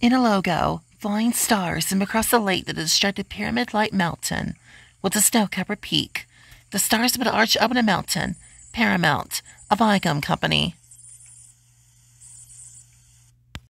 In a logo, flying stars zoom across the lake that is distracted pyramid-like mountain with a snow-covered peak. The stars would arch up in a mountain. Paramount, a Viacom company.